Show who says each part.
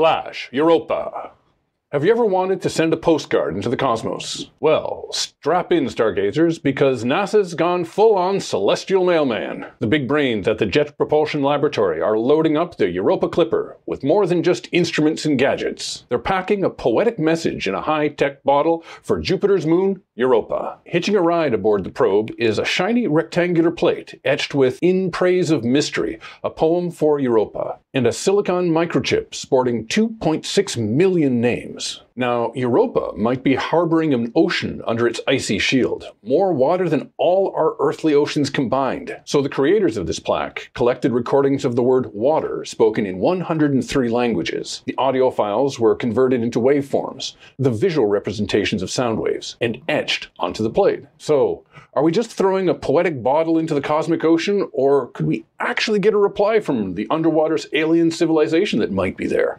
Speaker 1: Flash, Europa. Have you ever wanted to send a postcard into the cosmos? Well, strap in, stargazers, because NASA's gone full on celestial mailman. The big brains at the Jet Propulsion Laboratory are loading up the Europa Clipper with more than just instruments and gadgets. They're packing a poetic message in a high tech bottle for Jupiter's moon, Europa. Hitching a ride aboard the probe is a shiny rectangular plate etched with In Praise of Mystery, a poem for Europa, and a silicon microchip sporting 2.6 million names. Now, Europa might be harboring an ocean under its icy shield, more water than all our earthly oceans combined. So the creators of this plaque collected recordings of the word water spoken in 103 languages. The audio files were converted into waveforms, the visual representations of sound waves, and etched onto the plate. So, are we just throwing a poetic bottle into the cosmic ocean, or could we actually get a reply from the underwater's alien civilization that might be there?